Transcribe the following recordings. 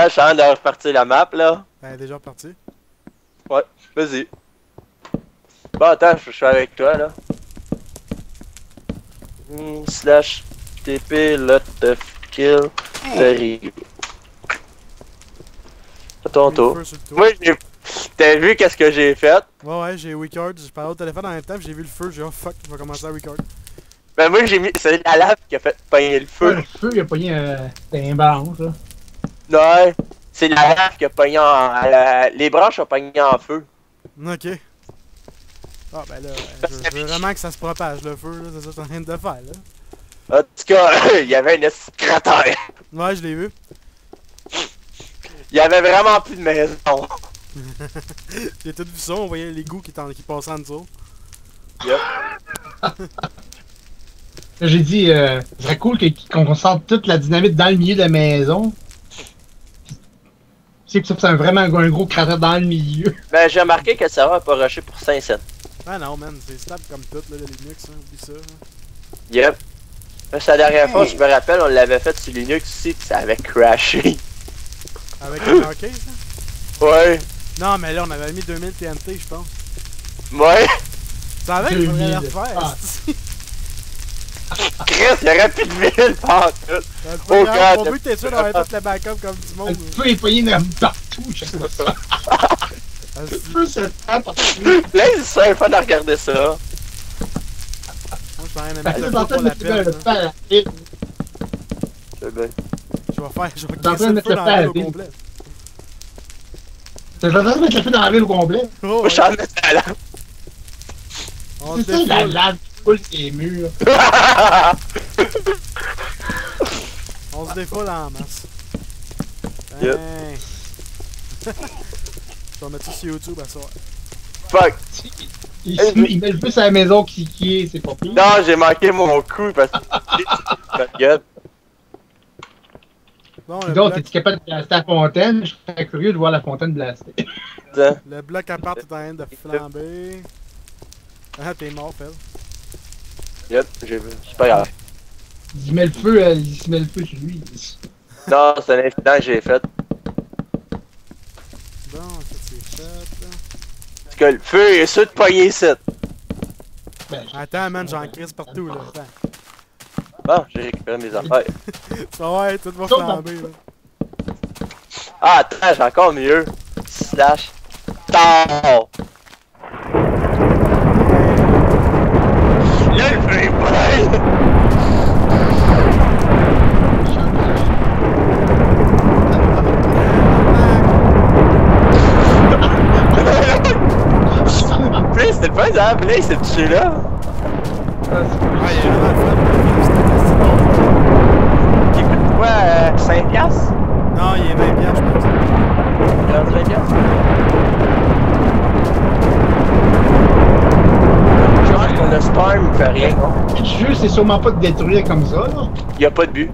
Attends, je suis en train de repartir la map là. Ben, déjà parti. Vas-y. Bon, attends, je suis avec toi là. Hmm, slash TP lot of kill very good. À ton J'ai tour. Moi, j'ai. T'as vu qu'est-ce que j'ai fait? Ouais, ouais, j'ai record. Je parlais au téléphone en même temps, j'ai vu le feu. J'ai dit, oh fuck, je vais commencer à record. Ben, moi, j'ai mis. C'est la lave qui a fait pogner le Ouais, feu. le feu, il a pogné un branche, là. Non, c'est la lave qui a pogné en. la- Les branches ont pogné en feu. Ok. Ah, ben là, je, je veux vraiment que ça se propage le feu, là. C'est ça que je suis en train de faire, là. En tout cas, il y avait un cratère. Ouais, je l'ai vu. Il y avait vraiment plus de maison. J'ai tout vu ça, on voyait les goûts qui, qui passaient en dessous. Là, J'ai dit, euh, ce serait cool qu'on concentre toute la dynamite dans le milieu de la maison. C'est que ça, c'est un- vraiment un, un gros cratère dans le milieu. Ben, j'ai remarqué que le serveur a pas rushé pour 5 cents. Ah non, man, c'est stable comme tout, là, le Linux, hein, oublie ça. hein. Yep. Ben, c'est la dernière fois, je me rappelle, on l'avait fait sur Linux aussi, pis ça avait crashé. Avec le hockey, ça? Ouais. Non, mais là, on avait mis 2000 TNT, je pense. Ouais. Tu savais qu'il faudrait 2000, le refaire, ah. Chris, il y aurait plus de ville partout. C'est Oh, pas grave, God. Mon but, t'es sûr d'avoir fait le backup comme du Le monde. feu est pogné dans- partout, je sais pas ça. Ah, Le si. feu se tend partout. Là, c'est un fun à regarder ça. Moi, je suis en train de Ben, mettre là, le t'es en feu train pour de la mettre le peine. feu à la ville. C'est bien. Je vais faire, je vais train casser de le mettre feu dans la la ville au ville. complet. T'es en train de mettre le feu dans la ville au complet. Oh, Moi, je suis en mettre à la On se C'est ça, la lave qui coule ses murs. On se défoule en masse. Yep. Hein? Je vais mettre ça sur YouTube à soir. Fuck. Il, il met le feu sur la maison qui, qui est, c'est pas pire. Non, j'ai manqué mon coup parce que. Bon, le Donc, bloc, es-tu capable de blaster la fontaine? Je serais curieux de voir la fontaine blaster. Tiens. le bloc à part est en train de flamber. Ah, t'es mort, Phil. Yep, j'ai vu. C'est pas grave. Il met le feu, il se met le feu sur lui. Non, c'est un incident que j'ai fait. Bon, ça c'est fait. là. Parce que le feu est sûr de pogner ici. Ben, Attends, man, j'en crise partout, là. Attends. Bon, j'ai récupéré mes affaires. Ça va, tout va flamber, là. Ah, attends, j'ai encore mieux. Slash. Tard. Là, le feu est plein. Puis, c'était le fun, hein? Puis là, il s'est touché là. Ah, il est. Il coûte quoi? euh, 5 piastres? Non, il est 20 piastres, je pense. Il est rendu 20 piastres? Je pense que le storm fait rien. Le jeu, c'est sûrement pas de détruire comme ça, là. Il y a pas de but.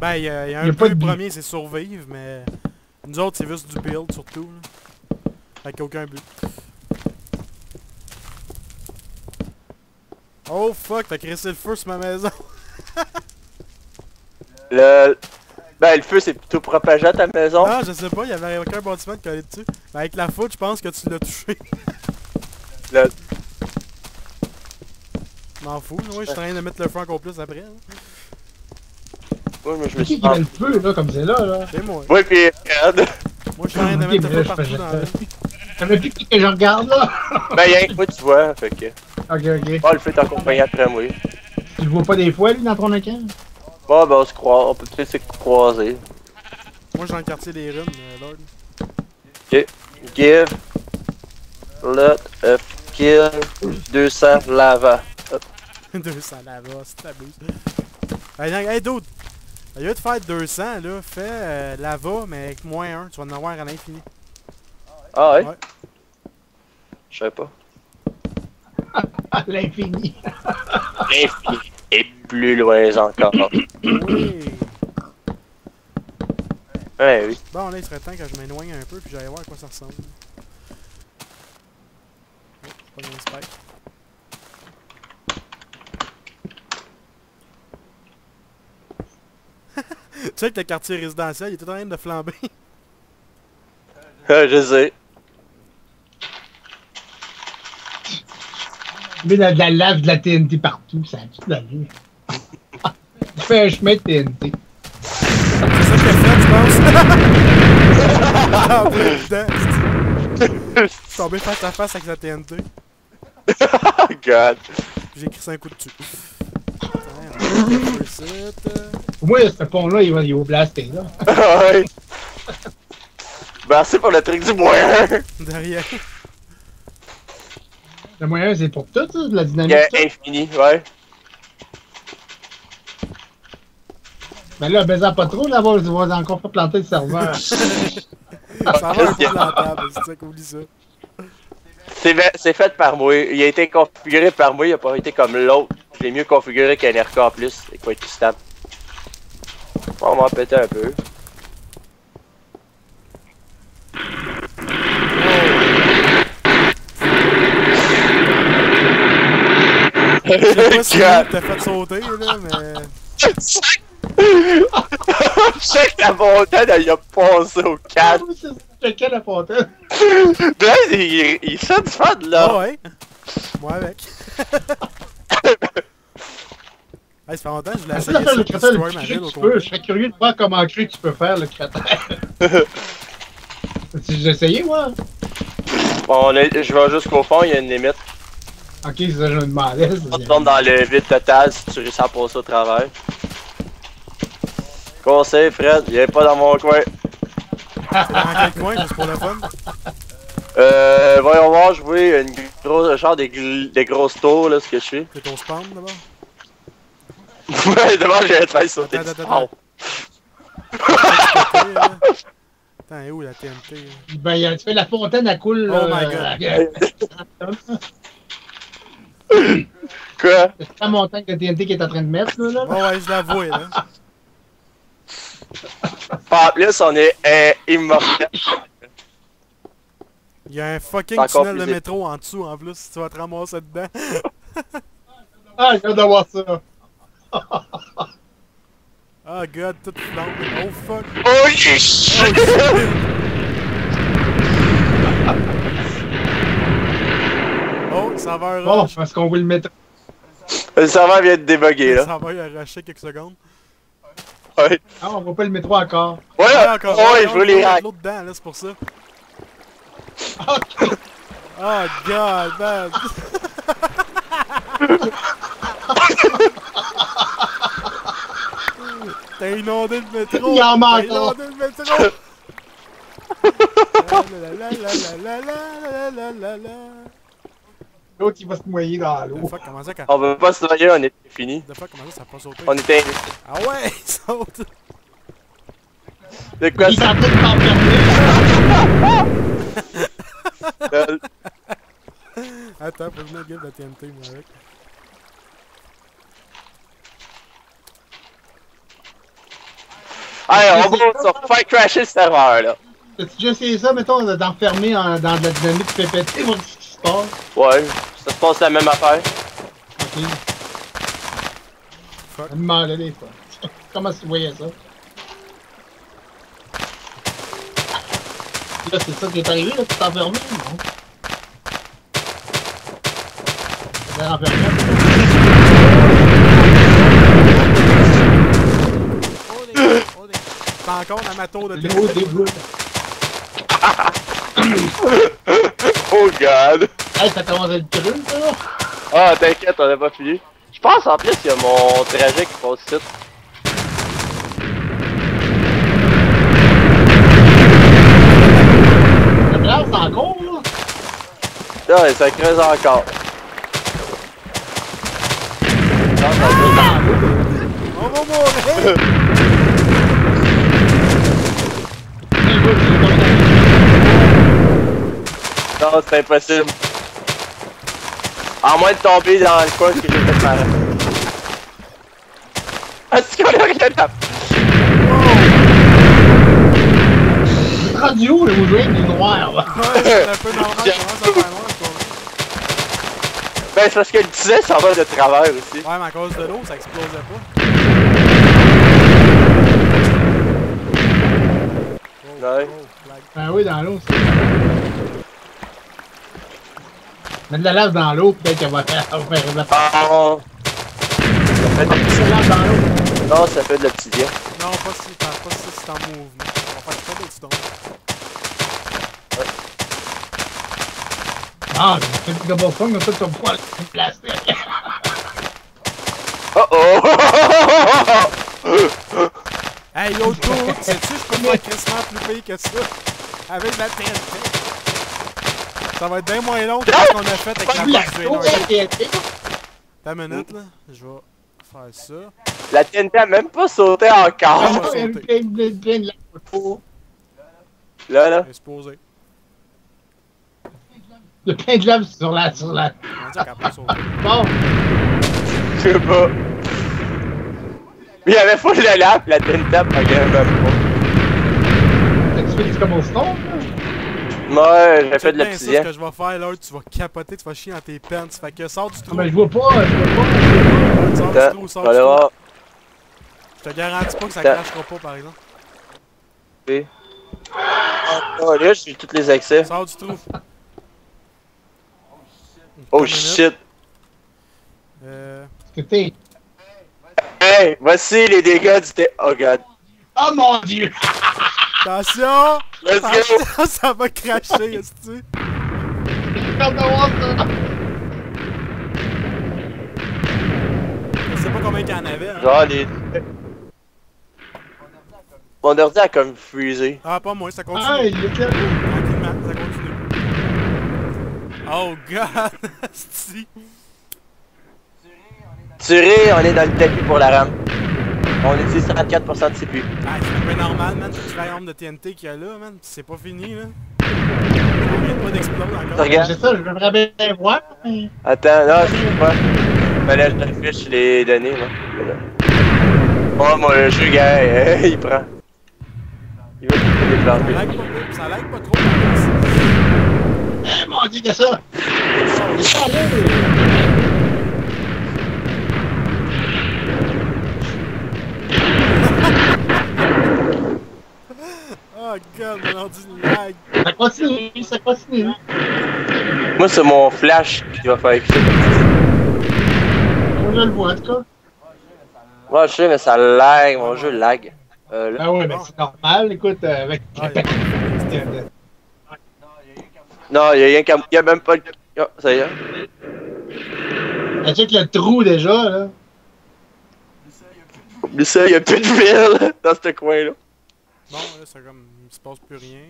Ben, il y a, il y a un Il y a peu pas le premier, c'est survivre, mais nous autres, c'est juste du build, surtout. Là. Avec aucun but. Oh fuck, t'as crissé le feu sur ma maison. Le... Ben, le feu, c'est plutôt propagé à ta maison. Non, je sais pas, il y avait aucun bâtiment de collé dessus. Mais avec la foot, je pense que tu l'as touché. Le... M'en fous, moi, je suis en train de mettre le feu encore plus après. là. Oui, mais je me suis qui met le feu, là, comme c'est là, là? C'est moi. Oui, puis regarde. Moi, je suis en train de mettre le feu partout dans la savais plus qui que je regarde, là. Ben, y'a que moi, tu vois. Fait que. Ok, ok. Oh, le feu est accompagné après moi. Tu le vois pas des fois, lui, dans ton écran? Bon, ben, on se croise. On peut peut-être se croiser. Moi, dans le quartier des runes, euh, Lord. Give. Lot of kill. 200 lava. 200 lava, c'est t'abuses. Hey, dude! Au lieu de faire 200, là, fais euh, lava, mais avec moins 1, tu vas en avoir à l'infini. Ah, ouais? Ouais. Je savais pas. À l'infini. L'infini. Et plus loin encore. Oui! Ouais, oui. Bon, là, il serait temps que je m'éloigne un peu, puis j'aille voir à quoi ça ressemble. Oh, pas spike. sais que le quartier résidentiel, il était en train de flamber. Euh, je sais. Mais de la lave de la TNT partout, ça a tout la vie. Tu fais un chemin de TNT. C'est ça qu'il a fait, je pense. Ah. Je suis tombé face à face avec la TNT. Oh god. J'ai écrit ça un coup dessus. Euh. Au moins, ce pont-là, il va, il va blaster, là. ouais. Merci pour le truc du moyen. Derrière. Le moyen, c'est pour tout, ça, de la Il dynamique. y a infini, ouais. Mais là, baisant pas trop, là, on va encore pas planter le serveur. Ça va un peu de la table, c'est ça qu'oublie ça. C'est fait- c'est par moi. Il a été configuré par moi, il a pas été comme l'autre. Je l'ai mieux configuré qu'un RK en plus. C'est quoi qui stable. On va en péter un peu. Je sais pas si t'as fait sauter, là, mais. Que la montagne, elle y a passé au cadre. C'est quelle la fontaine? Là, il, il sonne fun, Ah là. ouais? Moi avec. Hey, ça fait longtemps que je voulais essayer ça le crétin le plus que tu peux. Je serais curieux de voir comment cru tu peux faire le crétin. J'ai essayé, moi? Bon, on est- je vais jusqu'au fond, il y a une limite. Ok, c'est ça que je me demandais. On tourne dans le vide total si tu réussis à passer au travers. Conseil, Fred, il est pas dans mon coin. C'est dans quel coin, juste pour le fun? Euh, voyons voir, jouer une grosse, genre des, des grosses tours, là, ce que je suis. C'est ton spawn d'abord? Ouais, devant, j'ai failli sauter Attends, attends, pont. TNT, là. Attends, elle est où la TNT? Ben, il y a- tu fais la fontaine à coule. Oh my Quoi? C'est la montagne de TNT qui est en train de mettre, là. là. Oh ouais, je l'avoue, là. En plus, on est euh, immortel. Il y a un fucking tunnel de métro en dessous en plus, si tu vas te ramasser dedans. Ah, j'ai hâte d'avoir ça. Ah god, tout flambe. Oh fuck. Oh, yes! Oh shit! Oh, ça va un Bon, parce qu'on veut le mettre. Le serveur vient de débugger, là. Ça va y rusher quelques secondes. Ouais. Ah, on voit pas le métro encore. Ouais, Ouais, encore. ouais, je veux les. L'autre dedans, là, c'est pour ça. Ok. Oh god, man. T'as inondé le métro! Il en manque T'as inondé le métro! La la la la la la la la la la. L'autre, il va se noyer dans l'eau. ça. On veut pas se noyer, on est fini. The fuck, comment ça, ça pas sauté? On était. Ah ouais, il saute! De quoi Il ça? en train de s'enfermer. Attends, faut que je me gueule de la TNT, moi, avec. Allez, on va sur faire crasher le serveur, là. T'as-tu déjà essayé ça, mettons, de- d'enfermer en- dans de la dynamique qui passe? Ouais, ça se passe la même affaire. Ok. Fuck. Je me demandais des fois. Comment tu voyais ça? Là, c'est ça qui est arrivé, là, tu t'es enfermé, non? T'es enfermé. T'es encore dans ma tour de dégoûte. Oh god! Hey, ça commence à être cru, ça? Ah, t'inquiète, on a pas fini. Je pense en plus, il y a mon trajet qui passe ici. La place, encore, là? Là, ça creuse encore. Non, ça. On va mourir! Non, c'est impossible. À moins de tomber dans le coin que j'ai fait faire. Est-ce qu'on a rien à rendu où, là, où jouer avec du noir, là? Ouais, c'est un peu normal, je commence à faire noir. Ben, c'est parce que le disait, ça va de travers aussi. Ouais, mais à cause de l'eau, ça explosait pas. Ouais. Oh. Ben oui, dans l'eau, c'est. Mets de la lave dans l'eau, peut-être qu'elle va faire. elle va faire la- Ah, ça fait de... la lave dans l'eau. Non, ça fait de l'obsidienne. Non, pas si, pas, pas si c'est en mouvement. On va faire pas d'autres stones. Ah, j'ai fait du cobblestone, comme ça, tu vas pouvoir le placer. Oh oh! Hey, yo, dude, sais-tu, je peux faire quasiment plus pire que ça. Avec la TNT. Ça va être bien moins long que ce qu'on a fait avec la TNT. T'as une minute, là. Je vais faire ça. La TNT a même pas sauté encore. Là, là. Elle y a plein de lave sur la. Sur la... Bon, Je sais pas. Mais il y avait full de lave, la TNT a pas même pas. t'as-tu fait du cobblestone? là? Ouais, j'ai fait de bien ça, ce l'obsidienne. que je vais faire, là, tu vas capoter, tu vas chier dans tes pants. Fait que sors du Ah, trou. ben, je vois pas, je vois pas. Sors du trou, sors du trou. Je te garantis pas que ça crachera pas, par exemple. Oh, là, j'ai tous les accès. Sors du trou. Oh shit. Euh, Écoutez. Hey, voici les dégâts du T. Oh god. Oh mon dieu! Attention! Let's go! Attention, ça va cracher, est-ce que. Je sais pas combien qu'il y en avait. Hein. Genre les. Mon ordi a comme freezé. Ah, pas moi, ça continue. Ah, il est là. Tranquillement, ça continue. Oh god! Asti. Tiré, on est dans le tapis pour la RAM. On utilise 34% de CPU. Ah, c'est un peu normal, man. Tu fais nombre de TNT qu'il y a là, man. C'est pas fini, là. Ça arrête pas d'exploser encore. Regarde. C'est ça, je voudrais bien voir. mais- Attends, non, je sais pas. Fallait que je t'affiche les données, là. Oh, mon le jeu, gars, euh, il prend. Il va tout Ça déplanter. ça lag pas trop. Ah, mon dieu, que ça! Oh god, mon ordi lag. Ça continue, ça continue. Moi, c'est mon flash qui va faire ça. Moi, je le vois, en tout cas. Moi, je sais, mais ça lag, mon jeu lag. Euh, là. Ah ouais, mais c'est normal, écoute, euh, avec. Ah, a- Non, il y a rien qu'à. Il y a même pas le. Oh, ça y est. Ah, check le trou déjà, là. Oublie ça, il y a plus de ville dans ce coin-là. Bon, là, c'est comme. Il se passe plus rien.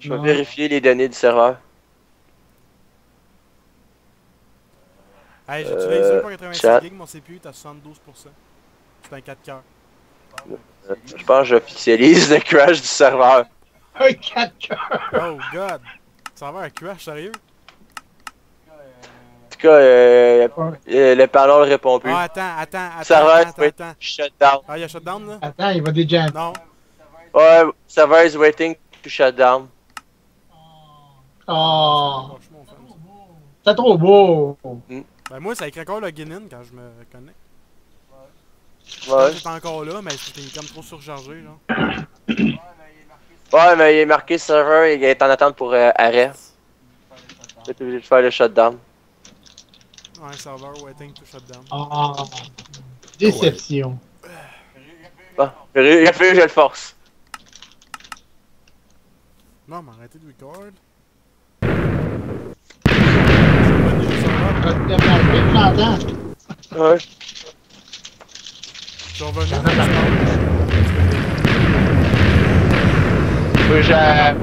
Je vais vérifier les données du serveur. Hey, j'utilise Euh, 1.86 chat. gigs, mon CPU est à 72%. C'est un 4 coeurs. Euh, Je pense que j'officialise le crash du serveur. Un 4 cœurs. Oh god! Ça va un crash, sérieux? En tout cas, euh, euh, le répond plus. Ah, attends, attends, attends, serveur attends, peut être attends. shut down. Ah, y'a shutdown là? Attends, il va déjà. Non. Ouais, server is waiting to shut down. Oh, ça. c'est trop beau. Ben, moi, ça écrit encore login in quand je me connecte. Ouais. C'est encore là, mais c'était comme trop surchargé, genre. Ouais, mais il est marqué server, il est en attente pour euh, arrêt. T'es obligé de faire le shutdown. Ouais, serveur waiting to shutdown. Oh, déception. Bon, il a fallu que je le force. Non, mais arrêtez de record. C'est serveur. Ouais. Je suis revenu serveur. Faut que j'ai-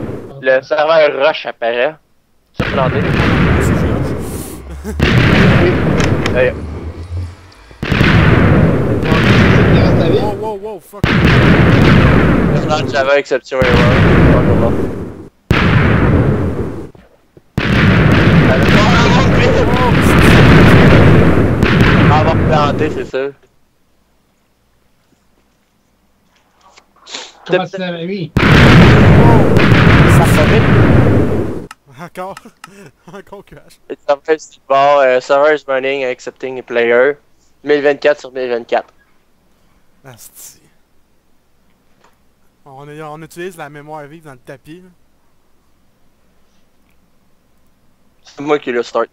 Le serveur rush apparaît. Ça peut à vie. Wow, wow, wow, fuck. Launch Java exception. Ah, va planter, c'est ça. Comment c'est à vie? Ça fait Encore? Encore crash. Serveur euh, server is running accepting player. 2024 sur 2024. Asti. On, est- on utilise la mémoire vive dans le tapis. C'est moi qui le start.